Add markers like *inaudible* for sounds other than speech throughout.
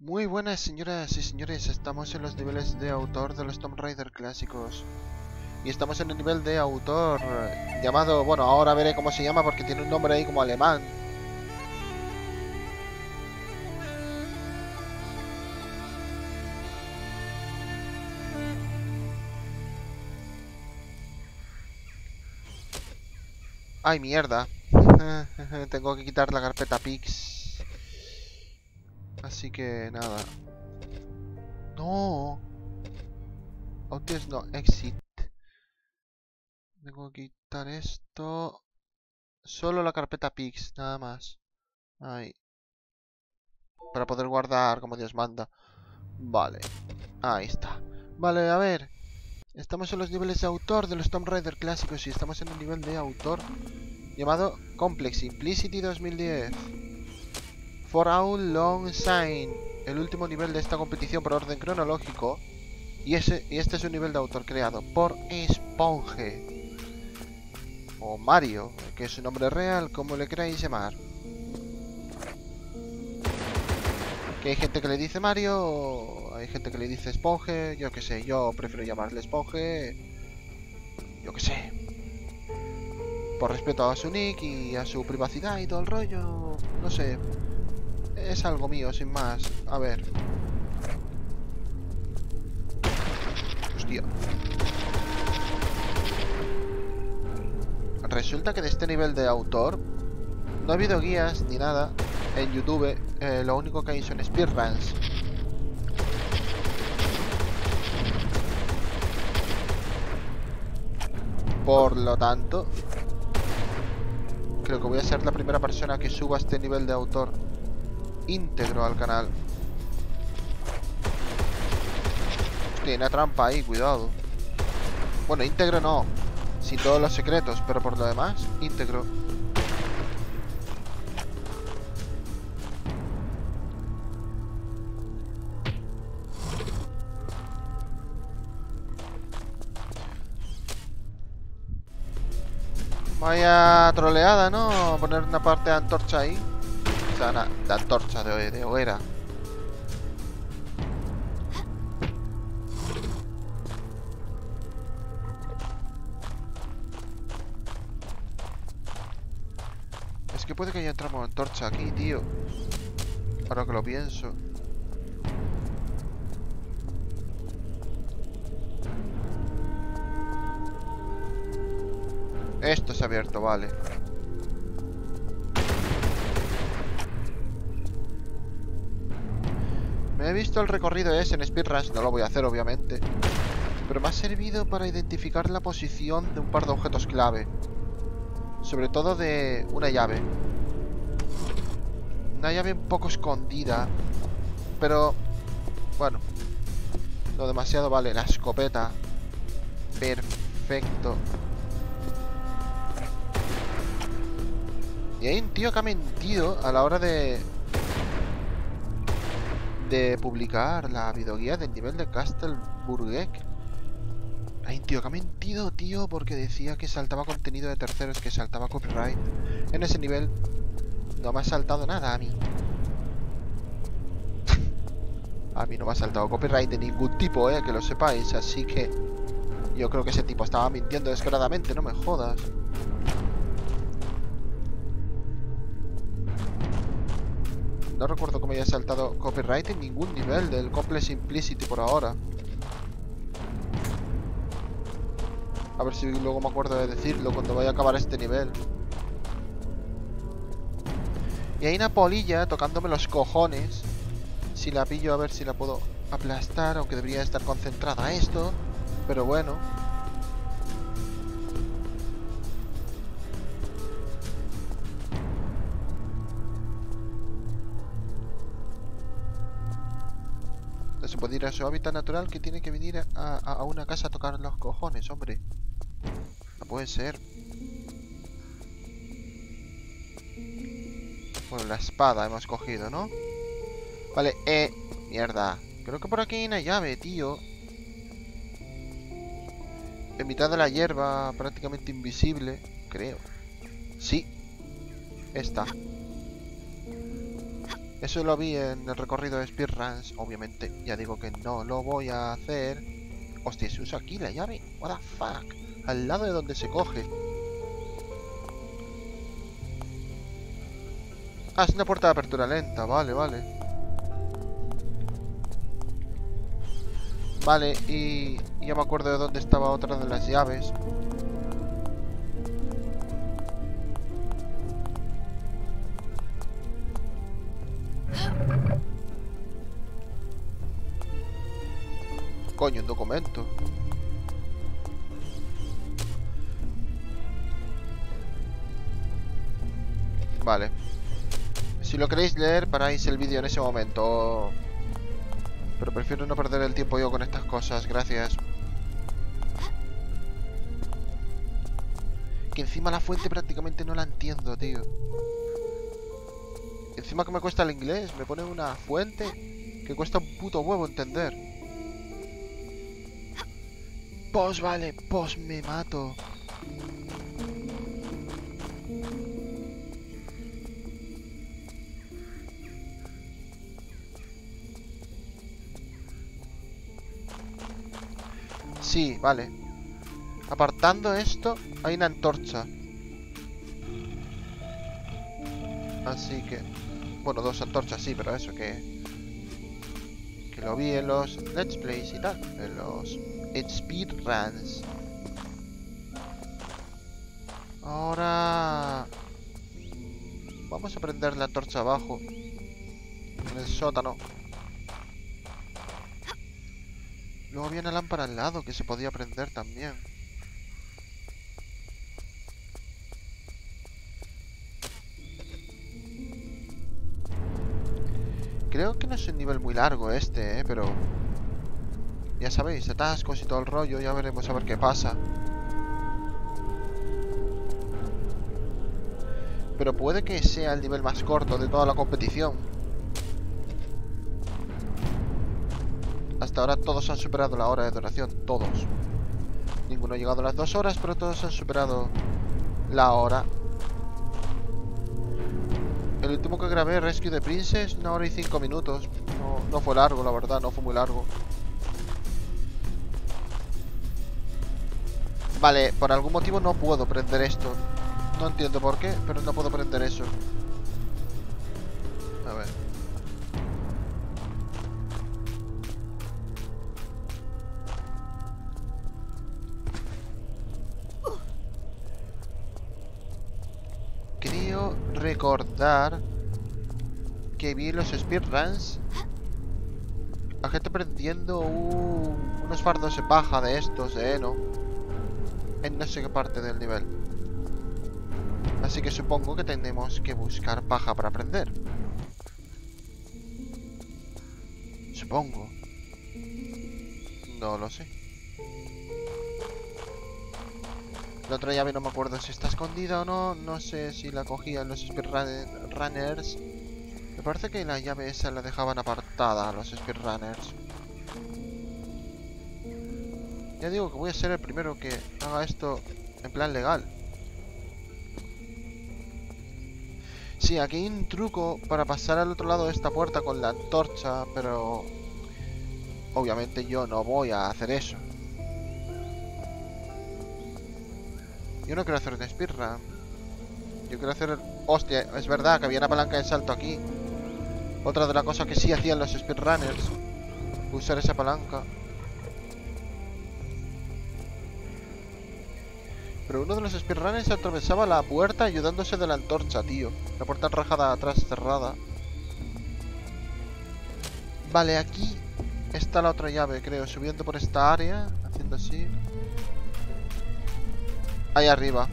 Muy buenas señoras y señores, estamos en los niveles de autor de los Tomb Raider clásicos. Y estamos en el nivel de autor llamado, bueno, ahora veré cómo se llama porque tiene un nombre ahí como alemán. Ay, mierda. *laughs* Tengo que quitar la carpeta Pix. Así que nada. No. Outlets no, exit. Tengo que quitar esto. Solo la carpeta Pix, nada más. Ahí. Para poder guardar como Dios manda. Vale. Ahí está. Vale, a ver. Estamos en los niveles de autor de los Tomb Raider clásicos y estamos en el nivel de autor llamado Complex Simplicity 2010. For All Long Sign, el último nivel de esta competición por orden cronológico. Y, este es un nivel de autor creado por Sponge. O Mario, que es su nombre real, como le queráis llamar. Que hay gente que le dice Mario, hay gente que le dice Esponje, yo que sé, yo prefiero llamarle Esponje, yo que sé. Por respeto a su nick y a su privacidad y todo el rollo, no sé. Es algo mío, sin más. A ver. Hostia. Resulta que de este nivel de autor no ha habido guías ni nada en YouTube. Eh, lo único que hay son speedruns. Por lo tanto, creo que voy a ser la primera persona que suba este nivel de autor íntegro al canal. Tiene trampa ahí, cuidado. Bueno, íntegro no. Sin todos los secretos, pero por lo demás, íntegro. Vaya troleada, ¿no? Poner una parte de antorcha ahí. Una, de antorcha, de, de hoguera. Es que puede que haya entramos antorcha aquí, tío. Ahora que lo pienso. Esto se ha abierto, vale. He visto el recorrido ese en Speedrush, no lo voy a hacer obviamente. Pero me ha servido para identificar la posición de un par de objetos clave. Sobre todo de una llave. Una llave un poco escondida. Pero, bueno. No demasiado vale. La escopeta. Perfecto. Y hay un tío que ha mentido a la hora de... De publicar la videoguía del nivel de Castelburgek. Hay un tío que ha mentido, tío, porque decía que saltaba contenido de terceros, que saltaba copyright. En ese nivel no me ha saltado nada a mí. *laughs* a mí no me ha saltado copyright de ningún tipo, eh, que lo sepáis. Así que yo creo que ese tipo estaba mintiendo descaradamente, no me jodas. No recuerdo cómo haya saltado copyright en ningún nivel del Complex Simplicity por ahora. A ver si luego me acuerdo de decirlo cuando vaya a acabar este nivel. Y hay una polilla tocándome los cojones. Si la pillo a ver si la puedo aplastar, aunque debería estar concentrada esto. Pero bueno. Puede a su hábitat natural que tiene que venir a, a, a una casa a tocar los cojones, hombre. No puede ser. Bueno, la espada hemos cogido, ¿no? Vale, eh... Mierda. Creo que por aquí hay una llave, tío. En mitad de la hierba, prácticamente invisible. Creo. Sí. Esta. Eso lo vi en el recorrido de speedruns, obviamente. Ya digo que no lo voy a hacer. Hostia, se usa aquí la llave. What the fuck. Al lado de donde se coge. Ah, es una puerta de apertura lenta. Vale, vale. Vale, y ya me acuerdo de dónde estaba otra de las llaves. Un documento. Vale. Si lo queréis leer, paráis el vídeo en ese momento. Pero prefiero no perder el tiempo yo con estas cosas, gracias. Que encima la fuente prácticamente no la entiendo, tío. Encima que me cuesta el inglés, me pone una fuente que cuesta un puto huevo entender. Pos, vale, pos, me mato. Sí, vale. Apartando esto, hay una antorcha. Así que... Bueno, dos antorchas, sí, pero eso que... Que lo vi en los Let's Plays y tal. En los Speedruns. Ahora... Vamos a prender la antorcha abajo. En el sótano. Luego había una lámpara al lado que se podía prender también. Creo que no es un nivel muy largo este, ¿eh? Pero... Ya sabéis, atascos y todo el rollo, ya veremos a ver qué pasa. Pero puede que sea el nivel más corto de toda la competición. Hasta ahora todos han superado la hora de duración, todos. Ninguno ha llegado a las dos horas, pero todos han superado la hora. El último que grabé, Rescue de Princess, una hora y cinco minutos. No, no fue largo, la verdad, no fue muy largo. Vale, por algún motivo no puedo prender esto. No entiendo por qué, pero no puedo prender eso. A ver. Creo recordar que vi los speedruns a gente prendiendo unos fardos de paja de estos, de ¿no? En no sé qué parte del nivel. Así que supongo que tenemos que buscar paja para prender. Supongo. No lo sé. La otra llave no me acuerdo si está escondida o no. No sé si la cogían los speedrunners. Me parece que la llave esa la dejaban apartada los speedrunners. Ya digo que voy a ser el primero que haga esto en plan legal. Sí, aquí hay un truco para pasar al otro lado de esta puerta con la antorcha, pero... Obviamente yo no voy a hacer eso. Yo no quiero hacer un speedrun. Yo quiero hacer... Hostia, es verdad que había una palanca de salto aquí. Otra de las cosas que sí hacían los speedrunners. Usar esa palanca. Pero uno de los speedrunners atravesaba la puerta ayudándose de la antorcha, tío. La puerta enrajada atrás, cerrada. Vale, aquí está la otra llave, creo. Subiendo por esta área, haciendo así. Ahí arriba.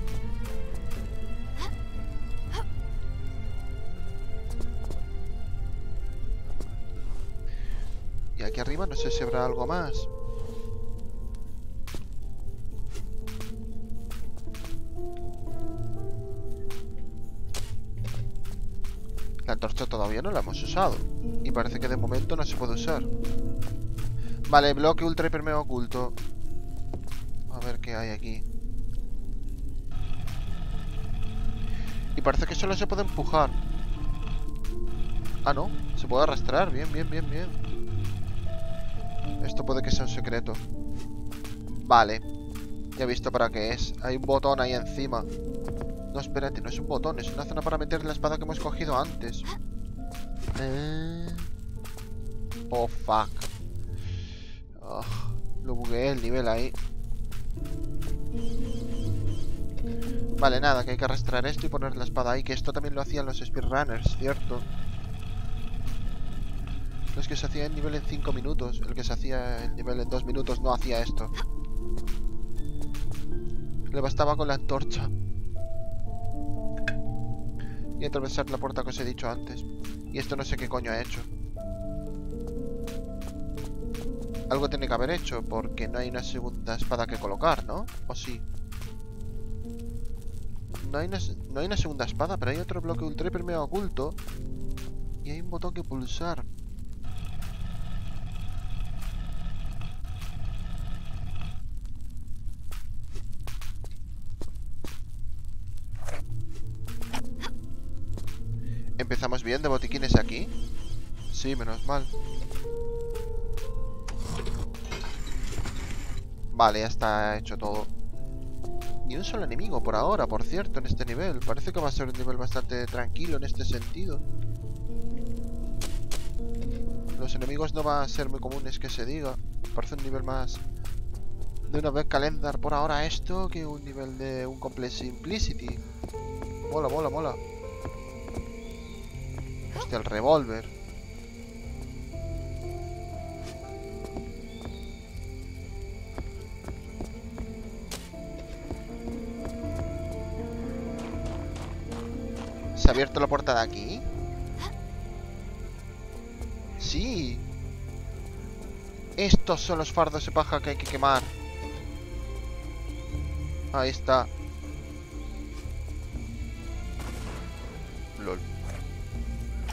Y aquí arriba no sé si habrá algo más. Antorcha todavía no la hemos usado. Y parece que de momento no se puede usar. Vale, bloque ultra hiper mega oculto. A ver qué hay aquí. Y parece que solo se puede empujar. Ah, ¿no? Se puede arrastrar, bien, bien, bien, bien. Esto puede que sea un secreto. Vale. Ya he visto para qué es. Hay un botón ahí encima. No, espérate, no es un botón, es una zona para meter la espada que hemos cogido antes. Eh... Oh, fuck. Oh, lo bugueé el nivel ahí. Vale, nada, que hay que arrastrar esto y poner la espada ahí. Que esto también lo hacían los speedrunners, ¿cierto? Los que se hacía el nivel en 5 minutos. El que se hacía el nivel en 2 minutos no hacía esto. Le bastaba con la antorcha. Y atravesar la puerta que os he dicho antes. Y esto no sé qué coño ha hecho. Algo tiene que haber hecho, porque no hay una segunda espada que colocar, ¿no? ¿O sí? No hay una, no hay una segunda espada, pero hay otro bloque ultra hiper mega oculto. Y hay un botón que pulsar. Menos mal. Vale, ya está hecho todo. Ni un solo enemigo por ahora, por cierto, en este nivel. Parece que va a ser un nivel bastante tranquilo en este sentido. Los enemigos no van a ser muy comunes que se diga. Parece un nivel más de una vez calendar por ahora esto que un nivel de un Complex Simplicity. Mola, mola, mola. Hostia, el revólver. ¿Se ha abierto la puerta de aquí? Sí. Estos son los fardos de paja que hay que quemar. Ahí está. LOL.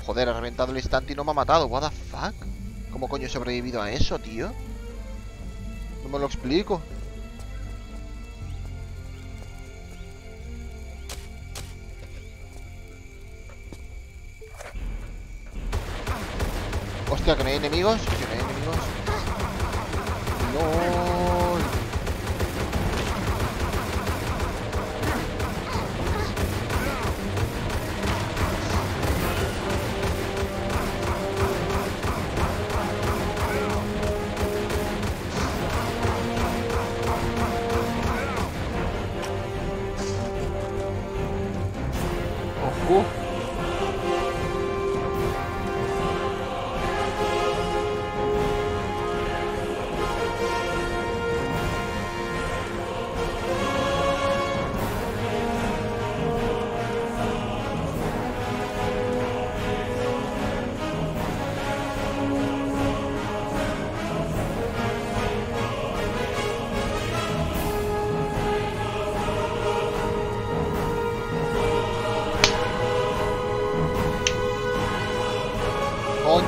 Joder, ha reventado el instante y no me ha matado. What the fuck? ¿Cómo coño he sobrevivido a eso, tío? No me lo explico. Hostia, que no hay enemigos. Que no hay enemigos. LOL.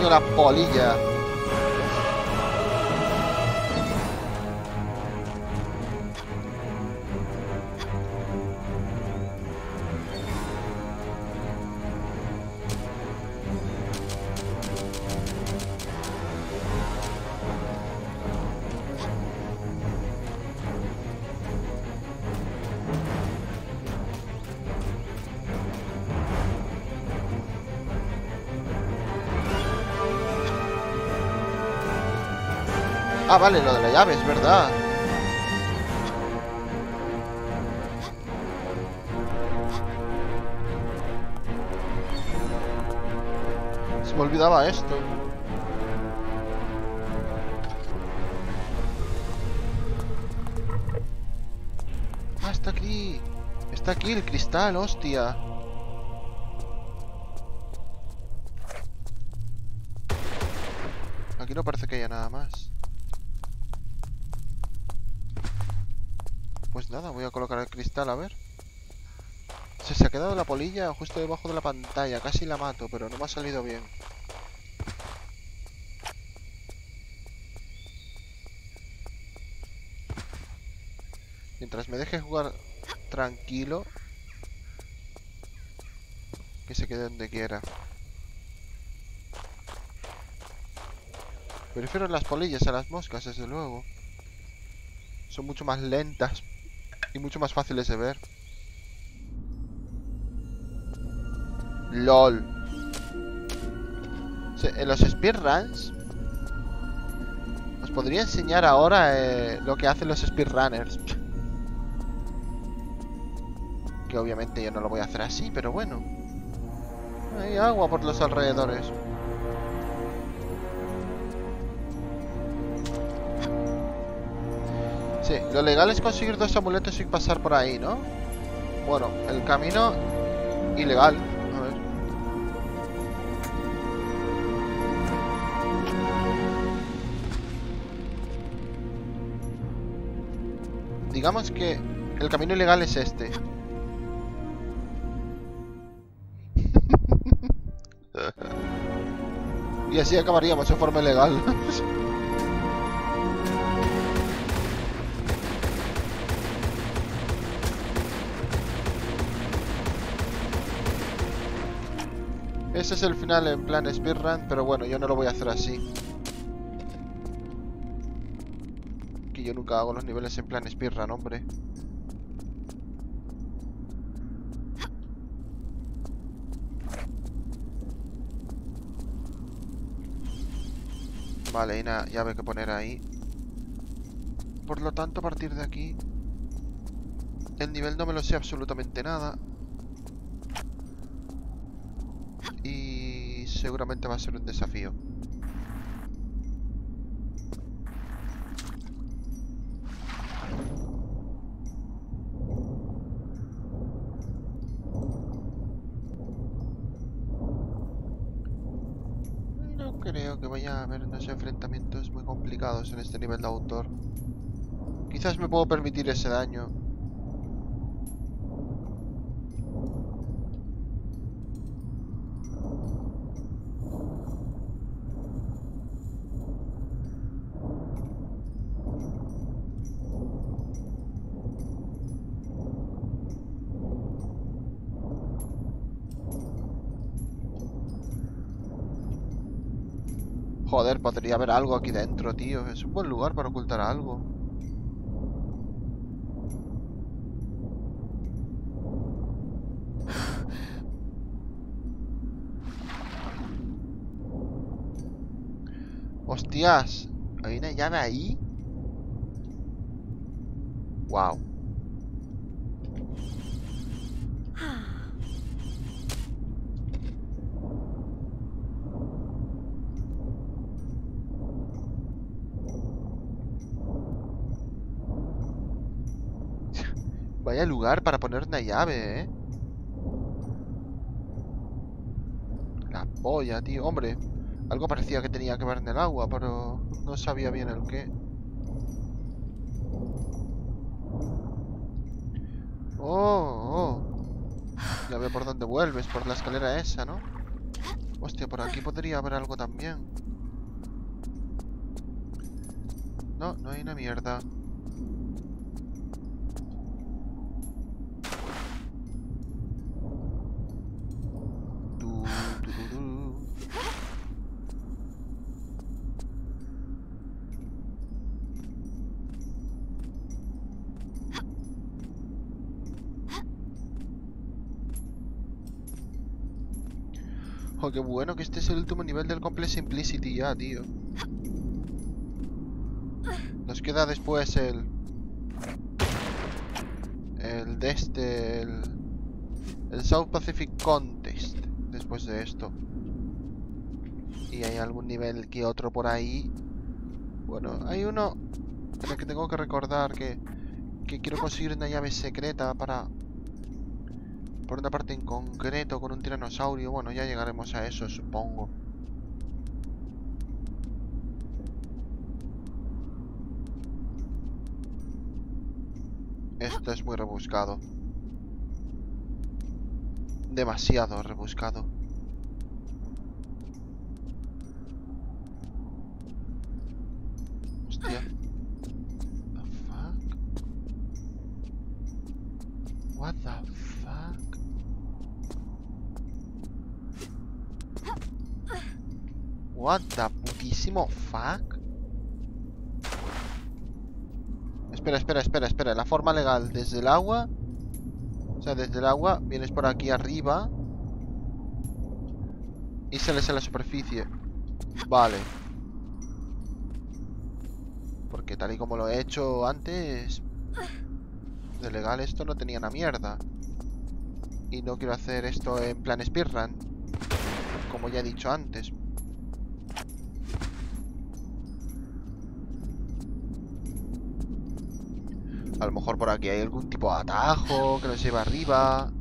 Coño la Ah, vale, lo de la llave, es verdad. Se me olvidaba esto. Ah, está aquí. Está aquí el cristal, hostia. Aquí no parece que haya nada más. Pues nada, voy a colocar el cristal, a ver. Se, se ha quedado la polilla justo debajo de la pantalla. Casi la mato, pero no me ha salido bien. Mientras me deje jugar tranquilo. Que se quede donde quiera. Prefiero las polillas a las moscas, desde luego. Son mucho más lentas y mucho más fáciles de ver. LOL. En los speedruns os podría enseñar ahora eh, lo que hacen los speedrunners. Que obviamente yo no lo voy a hacer así, pero bueno. Hay agua por los alrededores. Sí, lo legal es conseguir dos amuletos sin pasar por ahí, ¿no? Bueno, el camino ilegal. A ver. Digamos que el camino ilegal es este. *laughs* y así acabaríamos de forma ilegal. *laughs* Ese es el final en plan speedrun, pero bueno, yo no lo voy a hacer así. Que yo nunca hago los niveles en plan speedrun, hombre. Vale, hay una llave que poner ahí. Por lo tanto, a partir de aquí... El nivel no me lo sé absolutamente nada. Seguramente va a ser un desafío. No creo que vaya a haber unos enfrentamientos muy complicados en este nivel de autor. Quizás me puedo permitir ese daño. Joder, podría haber algo aquí dentro, tío. Es un buen lugar para ocultar algo. Hostias, ¿hay una llave ahí? Wow. Vaya lugar para poner una llave, ¿eh? La polla, tío. Hombre, algo parecía que tenía que ver en el agua, pero no sabía bien el qué. Oh, oh. Ya veo por dónde vuelves, por la escalera esa, ¿no? Hostia, por aquí podría haber algo también. No, no hay una mierda. Oh, qué bueno que este es el último nivel del Complex Simplicity ya, tío. Nos queda después el... El de este... El, el South Pacific Contest. Después de esto. Y hay algún nivel que otro por ahí. Bueno, hay uno en el que tengo que recordar que, que quiero conseguir una llave secreta para por una parte en concreto con un tiranosaurio. Bueno, ya llegaremos a eso, supongo. Esto es muy rebuscado. Demasiado rebuscado. Hostia. The fuck? The What the putísimo fuck? Espera, espera, espera, espera. La forma legal desde el agua. O sea, desde el agua vienes por aquí arriba. Y sales a la superficie. Vale. Porque tal y como lo he hecho antes... De legal esto no tenía una mierda. Y no quiero hacer esto en plan speedrun. Como ya he dicho antes. A lo mejor por aquí hay algún tipo de atajo que nos lleva arriba.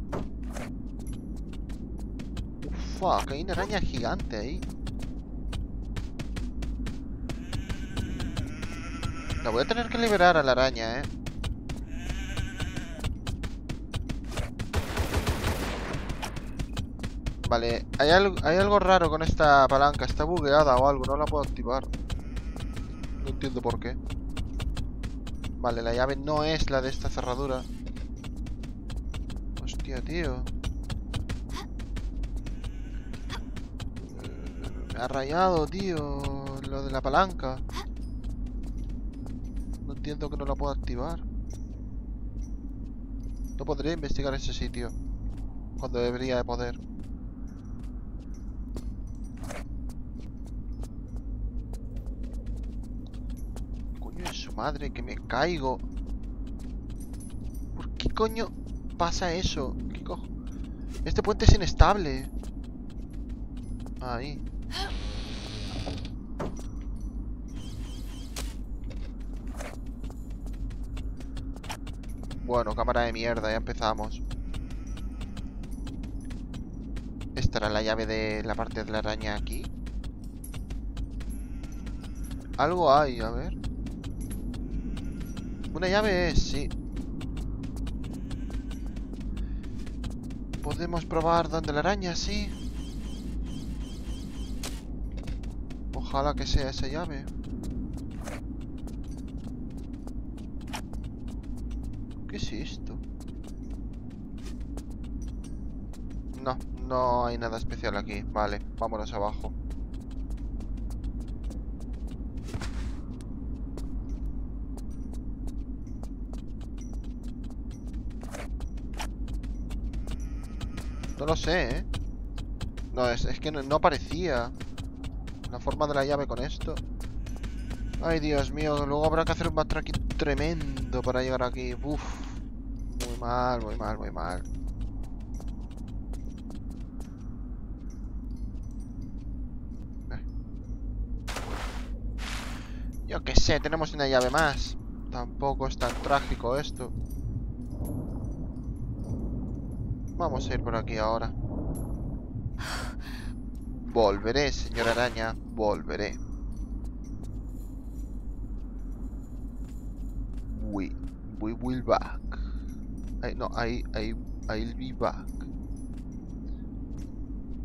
Fuck, hay una araña gigante ahí. La voy a tener que liberar a la araña, eh. Vale, hay algo, hay algo raro con esta palanca. Está bugueada o algo, no la puedo activar. No entiendo por qué. Vale, la llave no es la de esta cerradura. Hostia, tío. Me ha rayado, tío, lo de la palanca. No entiendo que no la puedo activar. No podría investigar ese sitio. Cuando debería de poder. Madre, que me caigo. ¿Por qué coño pasa eso? ¿Qué cojo? Este puente es inestable. Ahí. Bueno, cámara de mierda, ya empezamos. Esta era la llave de la parte de la araña aquí. Algo hay, a ver. Una llave sí. Podemos probar donde la araña, sí. Ojalá que sea esa llave. ¿Qué es esto? No, no hay nada especial aquí. Vale, vámonos abajo. No lo sé, ¿eh? No, es, que no, no, aparecía la forma de la llave con esto. Ay, Dios mío, luego habrá que hacer un backtracking tremendo para llegar aquí. Uf, muy mal, muy mal, muy mal. Yo qué sé, tenemos una llave más. Tampoco es tan trágico esto. Vamos a ir por aquí ahora. Volveré, señora araña. Volveré. We, we will back. I, no, I, I, I'll be back.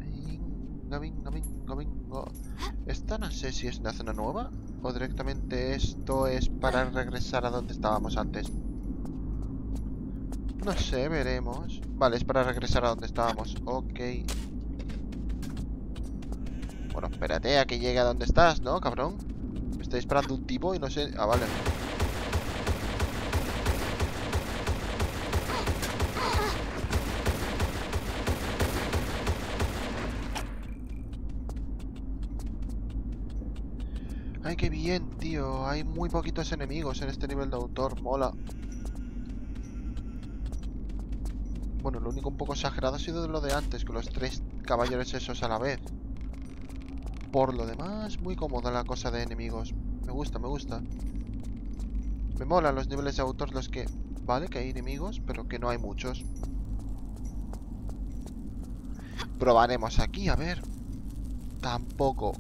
Venga, venga, venga, venga. Esta no sé si es una zona nueva o directamente esto es para regresar a donde estábamos antes. No sé, veremos. Vale, es para regresar a donde estábamos. Ok. Bueno, espérate a que llegue a donde estás, ¿no, cabrón? Me está disparando un tipo y no sé... Ah, vale. Ay, qué bien, tío. Hay muy poquitos enemigos en este nivel de autor. Mola. Lo único un poco exagerado ha sido lo de antes, con los tres caballeros esos a la vez. Por lo demás, muy cómoda la cosa de enemigos. Me gusta, me gusta. Me molan los niveles de autor los que... Vale, que hay enemigos, pero que no hay muchos. Probaremos aquí, a ver. Tampoco.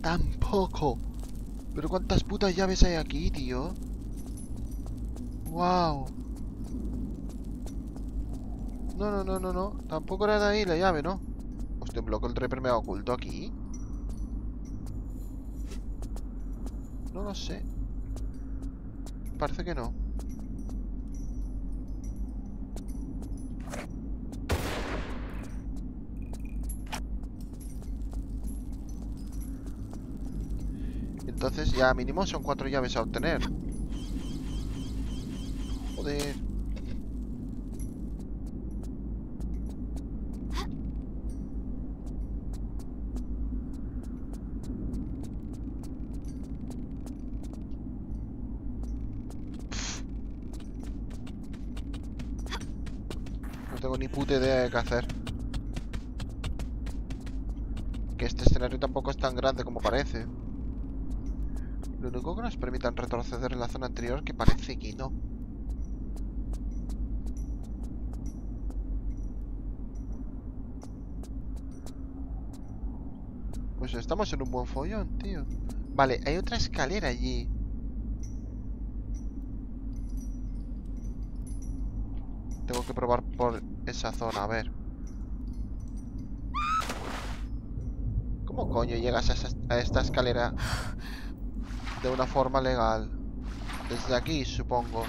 Tampoco. Pero cuántas putas llaves hay aquí, tío. Wow. No, no, no, no, no. Tampoco era de ahí la llave, ¿no? Hostia, un bloque el reper me ha oculto aquí. No lo sé. Parece que no. Entonces ya mínimo son cuatro llaves a obtener. Joder. No tengo ni puta idea de qué hacer. Que este escenario tampoco es tan grande como parece. Lo único que nos permitan retroceder en la zona anterior que parece que no. Pues estamos en un buen follón, tío. Vale, hay otra escalera allí. Tengo que probar por esa zona, a ver. ¿Cómo coño llegas a, a esta escalera de una forma legal? Desde aquí, supongo.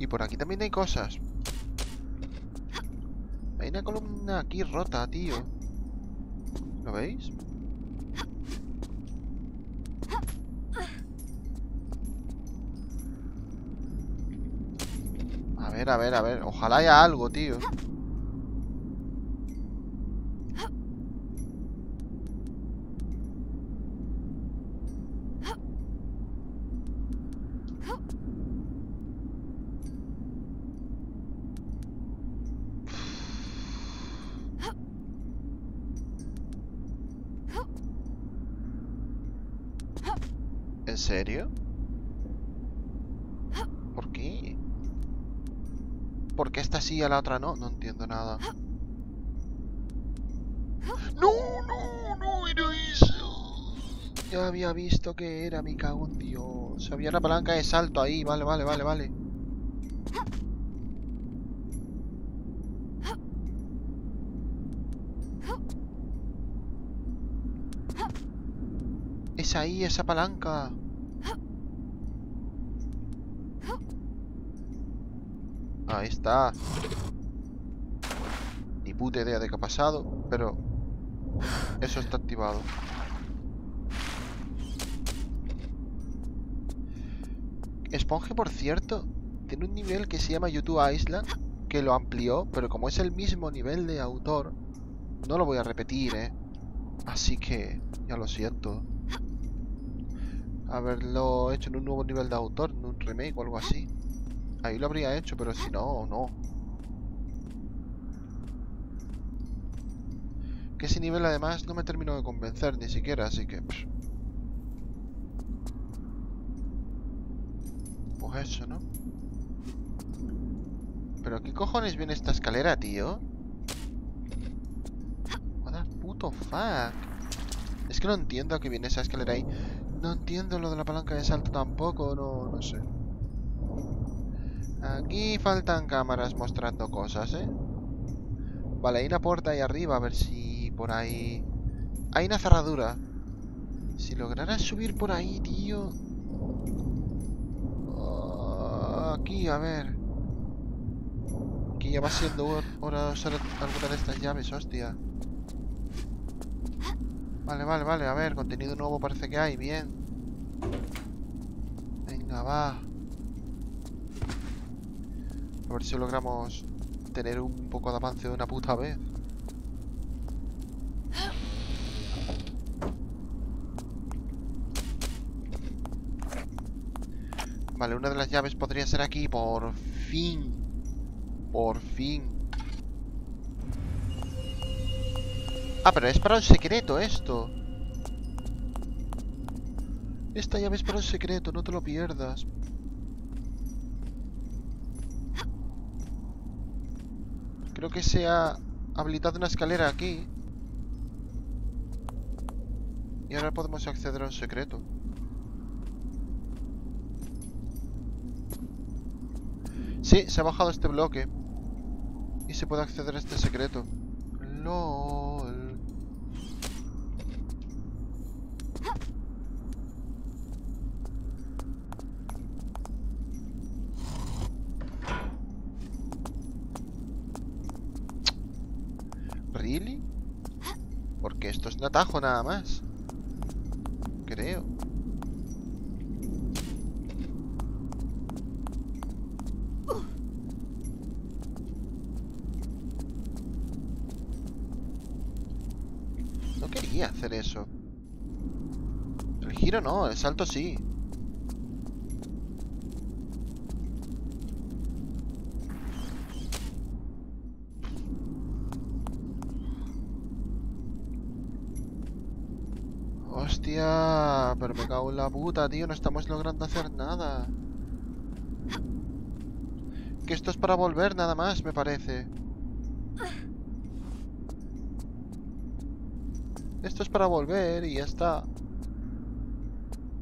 Y por aquí también hay cosas. Hay una columna aquí rota, tío. ¿Lo veis? A ver, a ver, a ver. Ojalá haya algo, tío. Serio? ¿Por qué? ¿Por qué esta sí y a la otra no? No entiendo nada. ¡No, no, no era eso! Ya había visto que era, me cago en Dios. Había una palanca de salto ahí, vale, vale, vale, vale. Es ahí, esa palanca. Ahí está. Ni puta idea de qué ha pasado, pero eso está activado. Sponge, por cierto, tiene un nivel que se llama YouTube Island, que lo amplió, pero como es el mismo nivel de autor, no lo voy a repetir, ¿eh? Así que, ya lo siento. Haberlo hecho en un nuevo nivel de autor, en un remake o algo así. Ahí lo habría hecho, pero si no, no. Que ese nivel además no me terminó de convencer ni siquiera, así que... Pues eso, ¿no? ¿Pero qué cojones viene esta escalera, tío? What the puto fuck. Es que no entiendo a qué viene esa escalera ahí. No entiendo lo de la palanca de salto tampoco, no, no sé. Aquí faltan cámaras mostrando cosas, ¿eh? Vale, hay una puerta ahí arriba, a ver si por ahí... Hay una cerradura. Si lograra subir por ahí, tío... Ah, aquí, a ver. Aquí ya va siendo hor- hora de usar alguna de estas llaves, hostia. Vale, vale, vale, a ver, contenido nuevo parece que hay, bien. Venga, va. A ver si logramos tener un poco de avance de una puta vez. Vale, una de las llaves podría ser aquí, por fin. Por fin. Ah, pero es para un secreto esto. Esta llave es para un secreto, no te lo pierdas. Creo que se ha habilitado una escalera aquí. Y ahora podemos acceder a un secreto. Sí, se ha bajado este bloque. Y se puede acceder a este secreto. LOL. ¿Really? Porque esto es un atajo nada más. Creo. No quería hacer eso. El giro no, el salto sí. Hostia, pero me cago en la puta, tío, no estamos logrando hacer nada. Que esto es para volver nada más, me parece. Esto es para volver y ya está.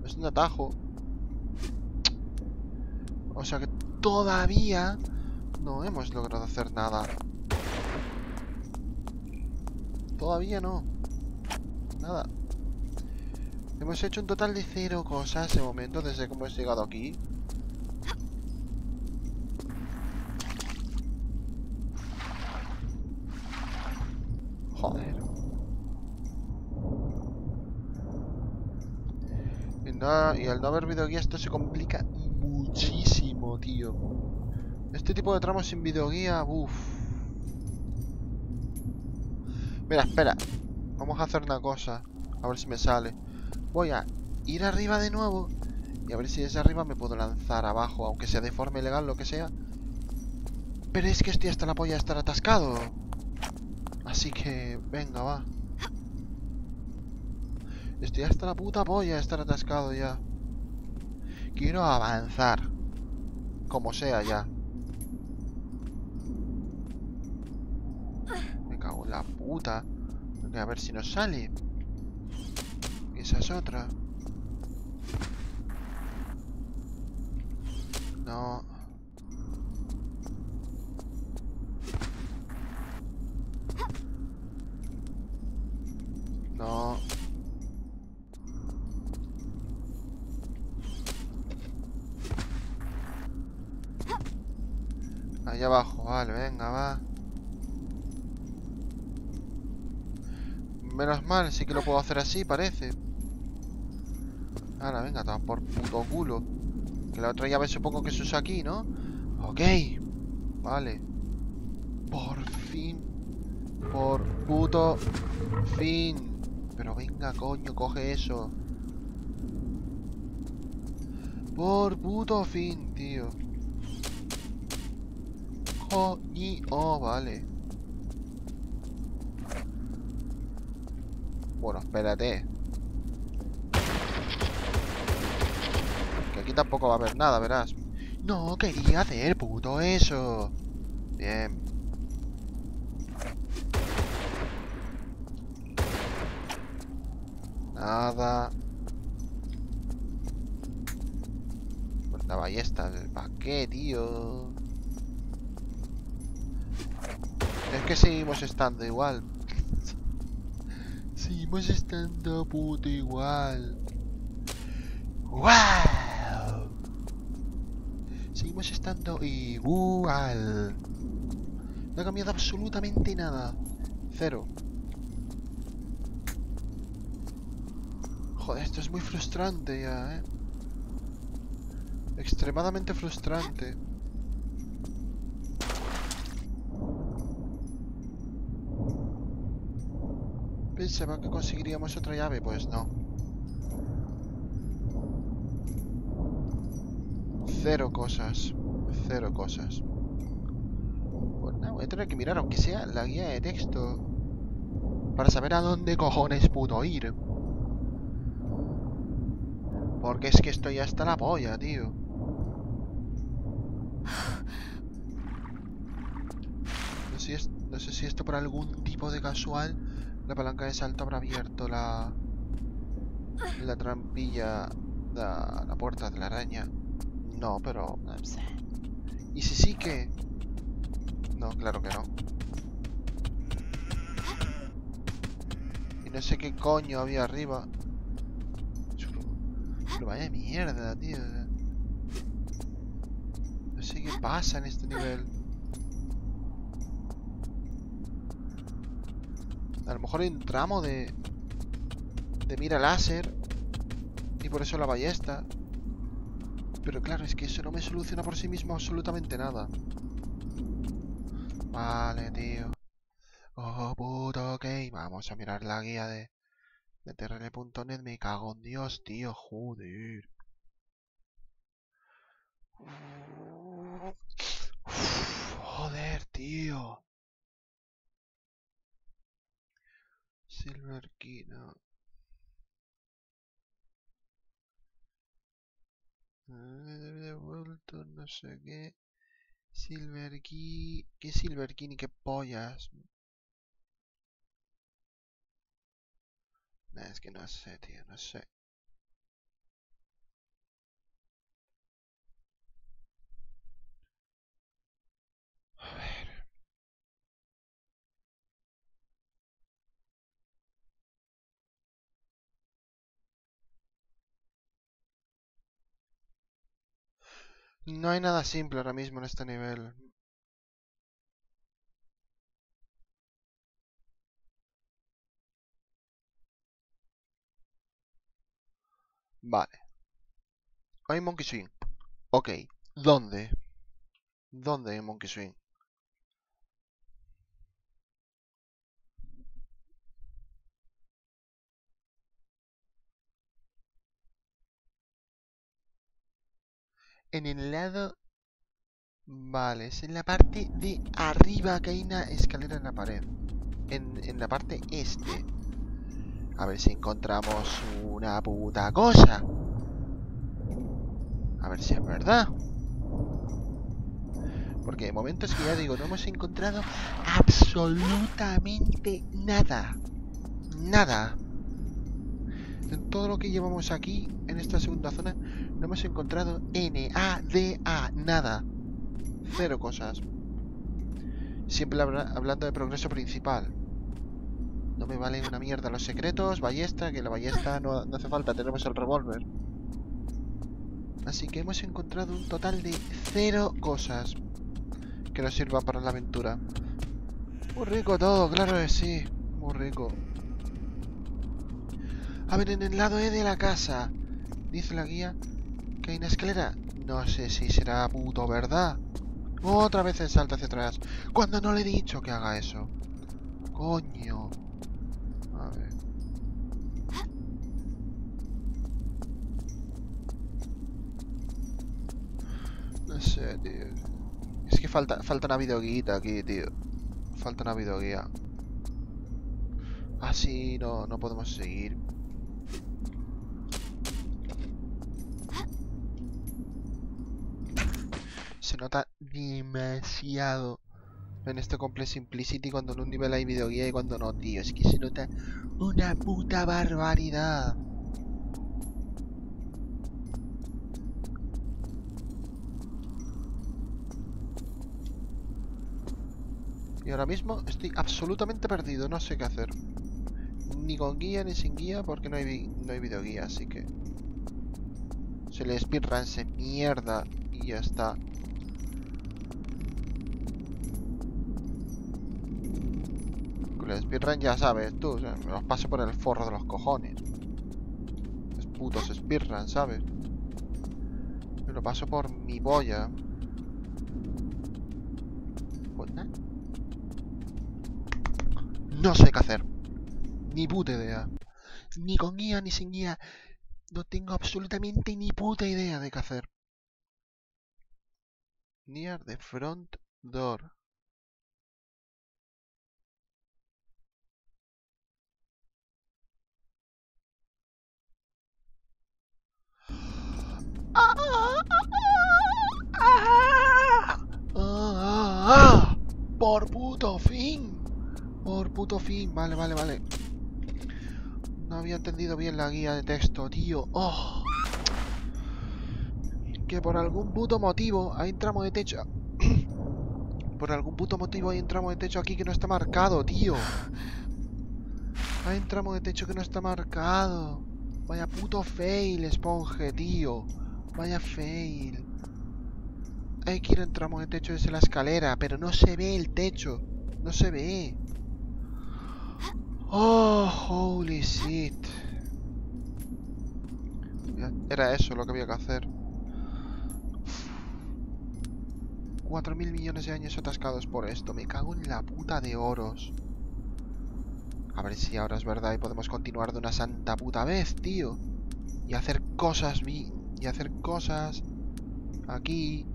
Es un atajo. O sea que todavía no hemos logrado hacer nada. Todavía no. Nada. Hemos hecho un total de cero cosas de momento desde que hemos llegado aquí. Joder. Y, y al no haber videoguía esto se complica muchísimo, tío. Este tipo de tramos sin videoguía, uff. Mira, espera. Vamos a hacer una cosa. A ver si me sale. Voy a ir arriba de nuevo. Y a ver si desde arriba me puedo lanzar abajo. Aunque sea de forma ilegal, lo que sea. Pero es que estoy hasta la polla de estar atascado. Así que, venga, va. Estoy hasta la puta polla de estar atascado ya. Quiero avanzar. Como sea ya. Me cago en la puta. A ver si nos sale. Esa es otra. No. No. Allá abajo, vale, venga, va. Menos mal, sí que lo puedo hacer así, parece. Ahora, venga, toma por puto culo. Que la otra llave supongo que se usa aquí, ¿no? Ok. Vale. Por fin. Por puto fin. Pero venga, coño, coge eso. Por puto fin, tío. Coño, vale. Bueno, espérate. Aquí tampoco va a haber nada, verás. No quería hacer puto eso. Bien. Nada. Pues la ballesta, ¿para qué, tío? Es que seguimos estando igual. *laughs* Seguimos estando puto igual. ¡Wow! Seguimos estando igual. No ha cambiado absolutamente nada. Cero. Joder, esto es muy frustrante ya, ¿eh? Extremadamente frustrante. Pensaba que conseguiríamos otra llave, pues no. Cero cosas. Cero cosas. Pues nada, voy a tener que mirar, aunque sea la guía de texto. Para saber a dónde cojones puto ir. Porque es que estoy hasta la polla, tío. No sé, si esto por algún tipo de casual la palanca de salto habrá abierto la la trampilla la puerta de la araña. No, pero. ¿Y si sí que? No, claro que no. Y no sé qué coño había arriba. Pero vaya mierda, tío. No sé qué pasa en este nivel. A lo mejor hay un tramo de... De mira láser. Y por eso la ballesta. Pero claro, es que eso no me soluciona por sí mismo absolutamente nada. Vale, tío. Oh, puto, ok. Vamos a mirar la guía de, de trl.net. Me cago en Dios, tío. Joder. Joder, tío. Silver no. Devuelto, no sé qué. Silver Key. ¿Qué Silver Key ni qué pollas? Nah, es que no sé, tío, no sé. A ver. No hay nada simple ahora mismo en este nivel. Vale. Hay Monkey Swing. Ok. ¿Dónde? ¿Dónde hay Monkey Swing? En el lado... Vale, es en la parte de arriba que hay una escalera en la pared. En, en la parte este. A ver si encontramos una puta cosa. A ver si es verdad. Porque de momento es que ya digo, no hemos encontrado absolutamente nada. Nada. En todo lo que llevamos aquí, en esta segunda zona, no hemos encontrado N-A-D-A. Cero cosas. Siempre hablando de progreso principal. No me valen una mierda los secretos, ballesta, que la ballesta no, no hace falta, tenemos el revólver. Así que hemos encontrado un total de cero cosas que nos sirvan para la aventura. Muy rico todo, claro que sí. Muy rico. A ver, en el lado E de la casa, dice la guía, que hay una escalera. No sé si será puto verdad. Otra vez el salto hacia atrás. Cuando no le he dicho que haga eso. Coño. A ver. No sé, tío. Es que falta, falta una videoguita aquí, tío. Falta una videoguía. Así no, no podemos seguir. Se nota demasiado en este Complex Simplicity cuando en un nivel hay videoguía y cuando no, tío. Es que se nota una puta barbaridad. Y ahora mismo estoy absolutamente perdido, no sé qué hacer. Ni con guía ni sin guía porque no hay, no hay videoguía, así que... Se le speedrun se mierda y ya está. Con el speedrun ya sabes, tú, me los paso por el forro de los cojones. Es putos speedrun, ¿sabes? Me lo paso por mi boya. Pues nada. No sé qué hacer. Ni puta idea. Ni con guía ni sin guía. No tengo absolutamente ni puta idea de qué hacer. Near the front door. Por puto fin. Por puto fin. Vale, vale, vale. No había entendido bien la guía de texto, tío. Oh. Que por algún puto motivo hay un tramo de techo. por algún puto motivo hay un tramo de techo aquí que no está marcado, tío. Hay un tramo de techo que no está marcado. Vaya puto fail, esponje, tío. Vaya fail. Hay que ir en de techo desde la escalera, pero no se ve el techo. No se ve. Oh, holy shit. Era eso lo que había que hacer. 4.000 millones de años atascados por esto. Me cago en la puta de oros. A ver si ahora es verdad y podemos continuar de una santa puta vez, tío. Y hacer cosas vi y hacer cosas aquí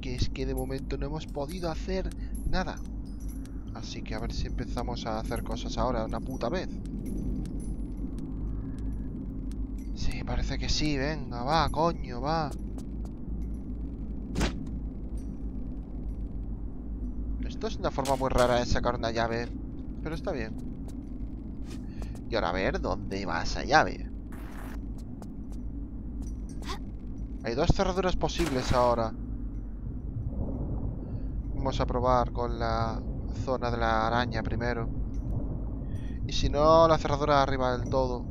que es que de momento no hemos podido hacer nada. Así que a ver si empezamos a hacer cosas ahora una puta vez. Sí, parece que sí, venga, va, coño, va. Esto es una forma muy rara de sacar una llave, pero está bien. Y ahora a ver dónde va esa llave. Hay dos cerraduras posibles ahora. Vamos a probar con la zona de la araña primero. Y si no, la cerradura arriba del todo.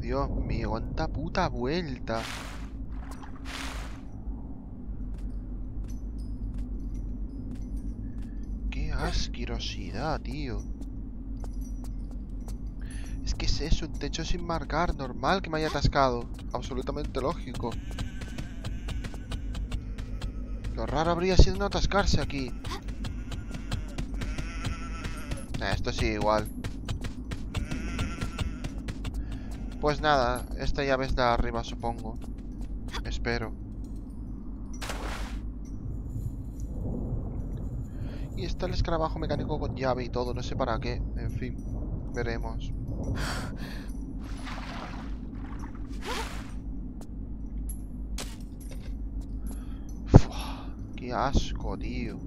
Dios mío, cuánta puta vuelta. Qué asquerosidad, tío. Es que es eso, un techo sin marcar, normal que me haya atascado. Absolutamente lógico. Lo raro habría sido no atascarse aquí. esto sí, igual. Pues nada, esta llave es de arriba, supongo. Espero. Y está el escarabajo mecánico con llave y todo, no sé para qué. En fin, veremos. Qué asco, tío.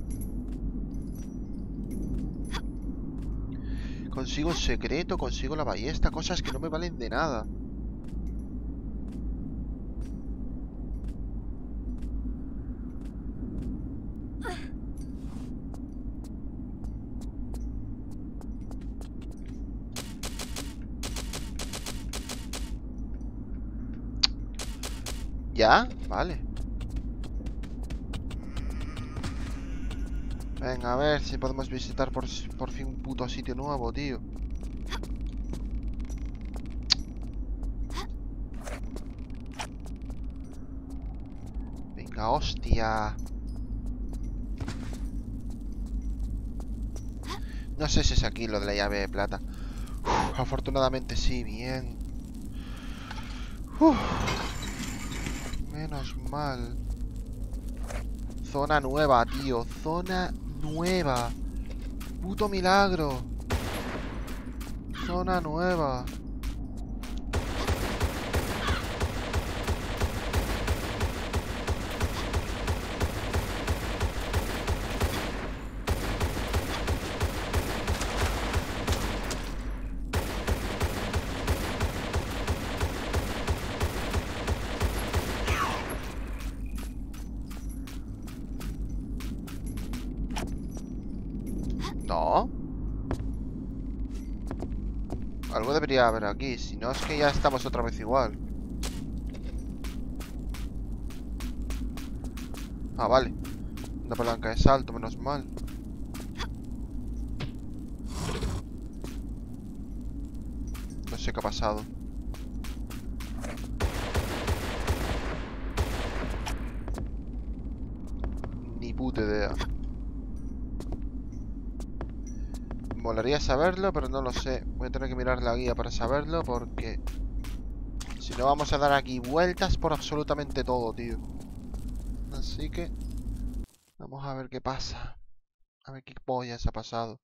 Consigo un secreto, consigo la ballesta, cosas que no me valen de nada. ¿Ya? Vale. Venga, a ver si podemos visitar por, por fin un puto sitio nuevo, tío. Venga, hostia. No sé si es aquí lo de la llave de plata. afortunadamente sí, bien. Menos mal. Zona nueva, tío. Zona nueva. Puto milagro. Zona nueva. Algo debería haber aquí, si no es que ya estamos otra vez igual. Ah, vale. Una palanca de salto, menos mal. No sé qué ha pasado. Ni puta idea. Molaría saberlo, pero no lo sé. Voy a tener que mirar la guía para saberlo porque... Si no vamos a dar aquí vueltas por absolutamente todo, tío. Así que... Vamos a ver qué pasa. A ver qué pollas ha pasado.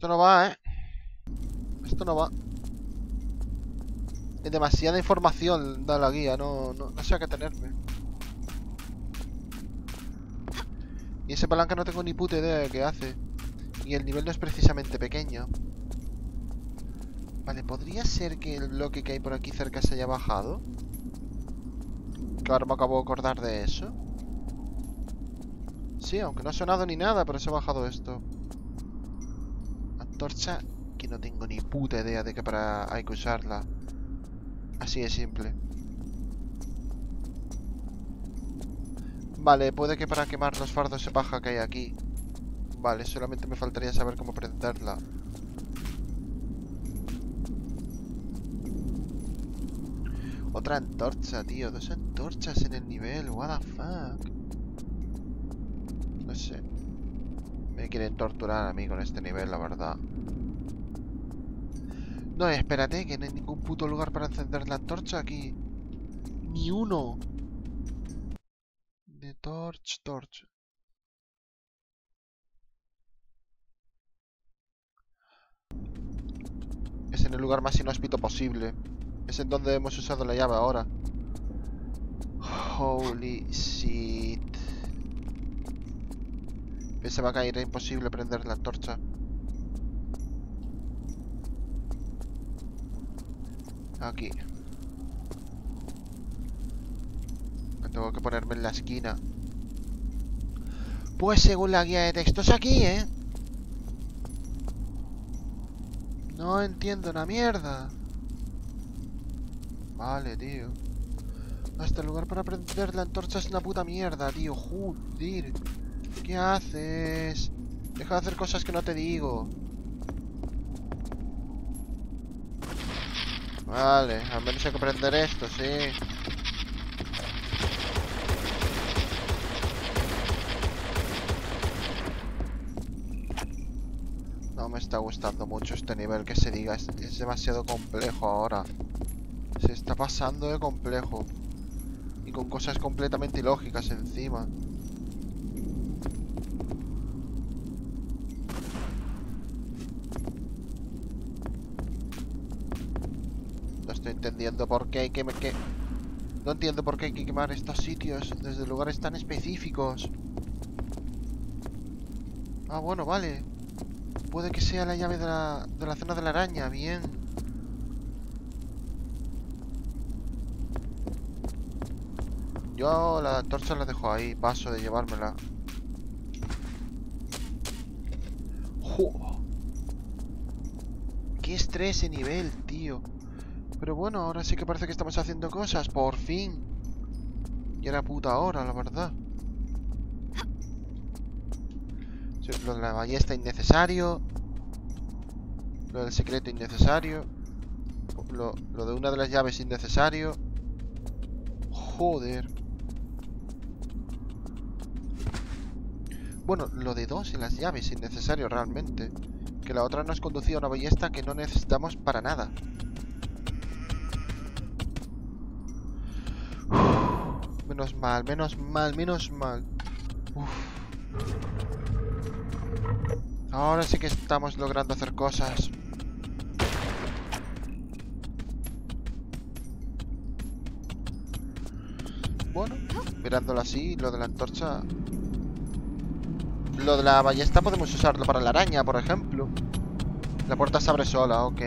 Esto no va, ¿eh? Esto no va. Es demasiada información da la guía, no, no, no sé a qué tenerme. Y ese palanca no tengo ni puta idea de qué hace. Y el nivel no es precisamente pequeño. Vale, ¿podría ser que el bloque que hay por aquí cerca se haya bajado? Ahora me acabo de acordar de eso. Sí, aunque no ha sonado ni nada, pero se ha bajado esto. Antorcha que no tengo ni puta idea de que para hay que usarla. Así de simple. Vale, puede que para quemar los fardos de paja que hay aquí. Vale, solamente me faltaría saber cómo prenderla. Otra antorcha, tío. Dos antorchas en el nivel. What the fuck. No sé. Me quieren torturar a mí con este nivel, la verdad. No, espérate, que no hay ningún puto lugar para encender la antorcha aquí. Ni uno. De torch, torch. Es en el lugar más inhóspito posible. Es en donde hemos usado la llave ahora. Holy shit. Pensaba que era imposible prender la antorcha. Aquí. Tengo que ponerme en la esquina. Pues según la guía de textos aquí, ¿eh? No entiendo una mierda. Vale, tío. Hasta el lugar para prender la antorcha es una puta mierda, tío. Joder. ¿Qué haces? Deja de hacer cosas que no te digo. Vale, al menos hay que prender esto, sí. No me está gustando mucho este nivel, que se diga, es, es demasiado complejo ahora. Se está pasando de complejo. Y con cosas completamente ilógicas encima. Qué hay que... No entiendo por qué hay que quemar estos sitios desde lugares tan específicos. Ah, bueno, vale. Puede que sea la llave de la, de la zona de la araña, bien. Yo la antorcha la dejo ahí, paso de llevármela. ¡Jo! ¡Qué estrés ese nivel, tío! Pero bueno, ahora sí que parece que estamos haciendo cosas, por fin. Y era puta hora, la verdad. Lo de la ballesta innecesario. Lo del secreto innecesario. Lo, lo de una de las llaves innecesario. Joder. Bueno, lo de dos en las llaves innecesario realmente. Que la otra nos conducía a una ballesta que no necesitamos para nada. Menos mal, menos mal, menos mal. Ahora sí que estamos logrando hacer cosas. Bueno, mirándolo así, lo de la antorcha... Lo de la ballesta podemos usarlo para la araña, por ejemplo. La puerta se abre sola, ok.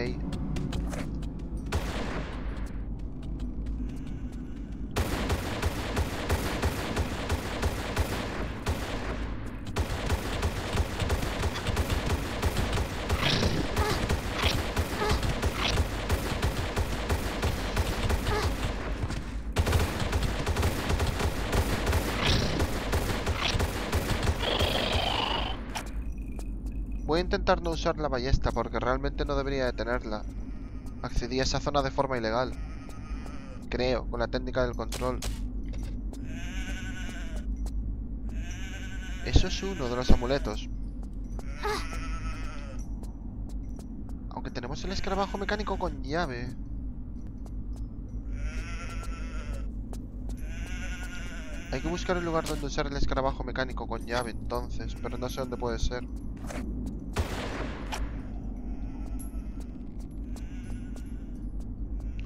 Voy a intentar no usar la ballesta porque realmente no debería de tenerla. Accedí a esa zona de forma ilegal. Creo, con la técnica del control. Eso es uno de los amuletos. Aunque tenemos el escarabajo mecánico con llave. Hay que buscar el lugar donde usar el escarabajo mecánico con llave entonces, pero no sé dónde puede ser.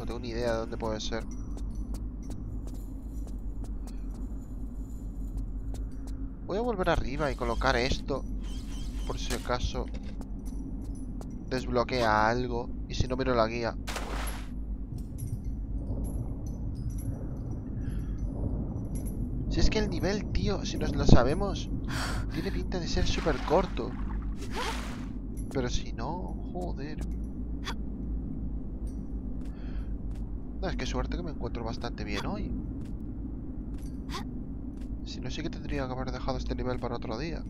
Tengo ni idea de dónde puede ser. Voy a volver arriba y colocar esto. Por si acaso desbloquea algo. Y si no miro la guía. Si es que el nivel, tío, si nos lo sabemos, tiene pinta de ser súper corto. Pero si no, joder. No, es que suerte que me encuentro bastante bien hoy. Si no, sí que tendría que haber dejado este nivel para otro día.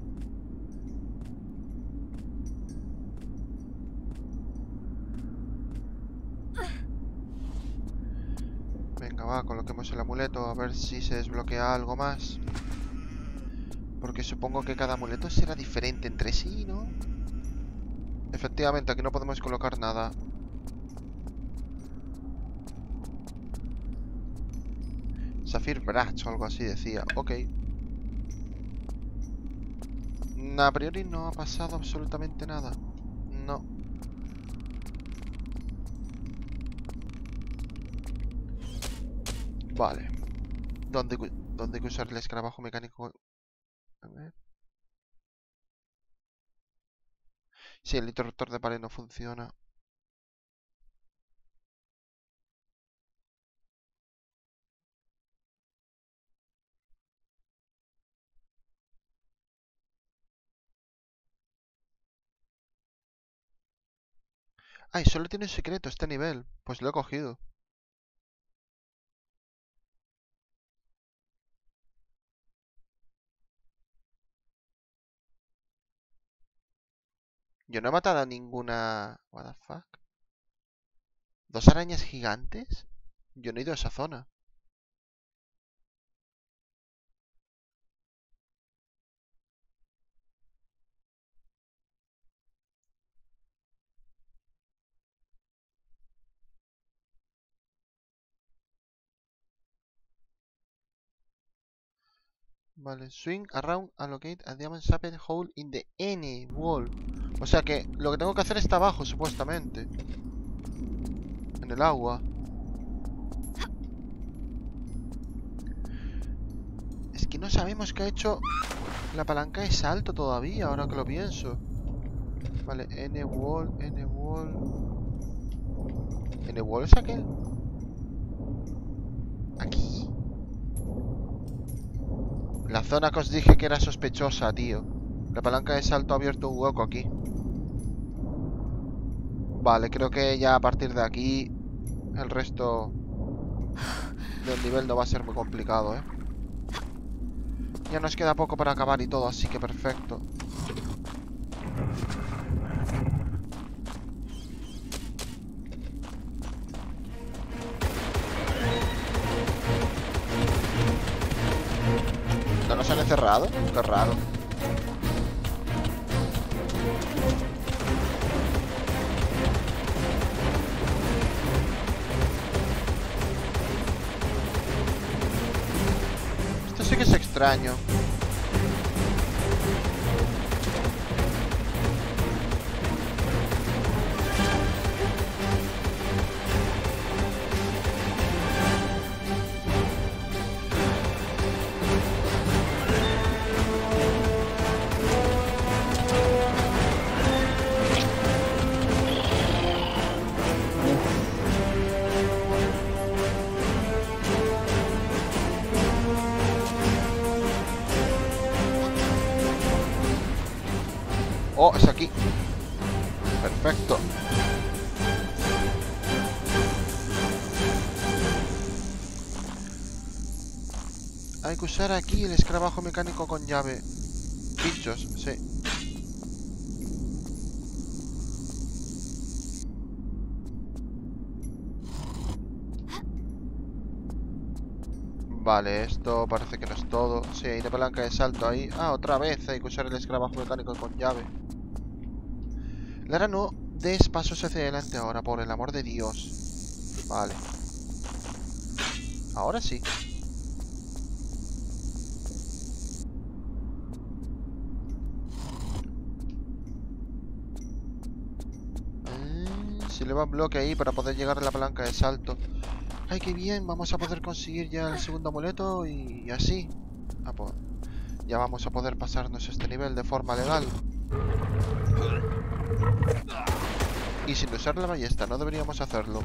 Venga, va, coloquemos el amuleto a ver si se desbloquea algo más. Porque supongo que cada amuleto será diferente entre sí, ¿no? Efectivamente, aquí no podemos colocar nada. Zafir Brach o algo así decía. Ok. A priori no ha pasado absolutamente nada. No. Vale. ¿Dónde, ¿Dónde hay que usar el escarabajo mecánico? Si el interruptor de pared no funciona. Ay, solo tiene un secreto este nivel. Pues lo he cogido. Yo no he matado a ninguna... What the fuck? ¿Dos arañas gigantes? Yo no he ido a esa zona. Vale, swing around, allocate a diamond shaped hole in the any wall. O sea que lo que tengo que hacer está abajo, supuestamente. En el agua. Es que no sabemos qué ha hecho la palanca de salto todavía, ahora que lo pienso. Vale, N wall, N wall. ¿N wall es aquel? Aquí. La zona que os dije que era sospechosa, tío. La palanca de salto ha abierto un hueco aquí. Vale, creo que ya a partir de aquí el resto del nivel no va a ser muy complicado, ¿eh? Ya nos queda poco para acabar y todo, así que perfecto. ¿No nos han encerrado? Qué raro. Esto sí que es extraño. Usar aquí el escarabajo mecánico con llave. Bichos, sí. Vale, esto parece que no es todo. Sí, hay una palanca de salto ahí. Ah, otra vez hay que usar el escarabajo mecánico con llave. Lara, no des pasos hacia adelante ahora, por el amor de Dios. Vale. Ahora sí. Mm, si le va bloque ahí para poder llegar a la palanca de salto. Ay, qué bien, vamos a poder conseguir ya el segundo amuleto y así. Ah, pues, ya vamos a poder pasarnos este nivel de forma legal. Y sin usar la ballesta, no deberíamos hacerlo.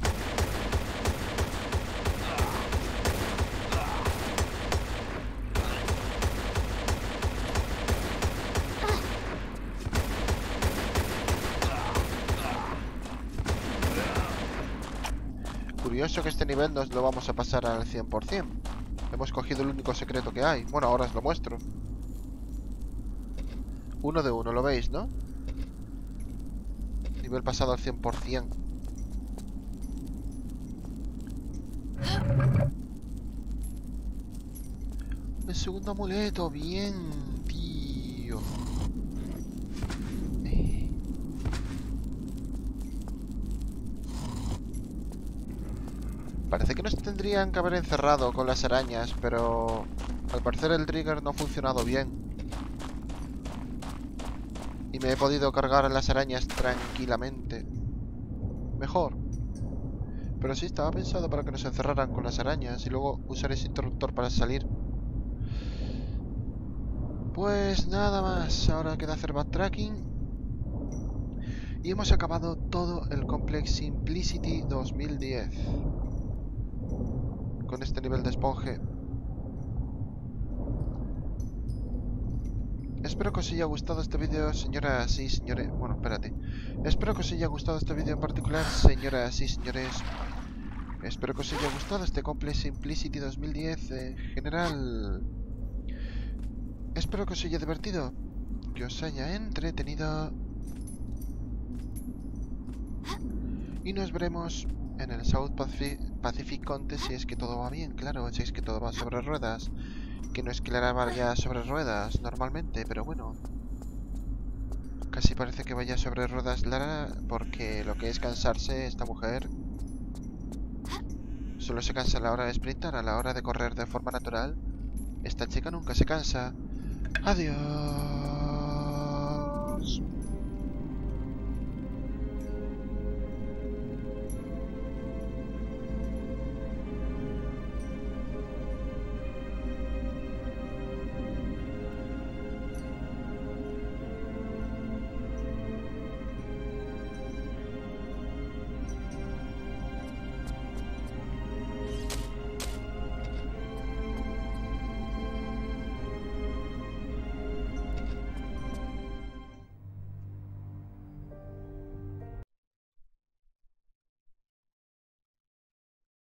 Curioso que este nivel nos lo vamos a pasar al 100%. Hemos cogido el único secreto que hay. Bueno, ahora os lo muestro. Uno de uno, lo veis, ¿no? Nivel pasado al 100%. El segundo amuleto, bien, tío. Eh. Parece que nos tendrían que haber encerrado con las arañas, pero al parecer el trigger no ha funcionado bien. Y me he podido cargar las arañas tranquilamente. Mejor. Pero sí, estaba pensado para que nos encerraran con las arañas y luego usar ese interruptor para salir. Pues nada más, ahora queda hacer backtracking. Y hemos acabado todo el Complex Simplicity 2010. Con este nivel de esponje. Espero que os haya gustado este vídeo, señoras y señores. Bueno, espérate. Espero que os haya gustado este vídeo en particular, señoras y señores. Espero que os haya gustado este Complex Simplicity 2010 en general. Espero que os haya divertido, que os haya entretenido. Y nos veremos en el South Pacific Contest si es que todo va bien, claro, si es que todo va sobre ruedas. Que no es que la vaya sobre ruedas normalmente, pero bueno. Casi parece que vaya sobre ruedas Lara, porque lo que es cansarse, esta mujer solo se cansa a la hora de sprintar, a la hora de correr de forma natural. Esta chica nunca se cansa. Adiós.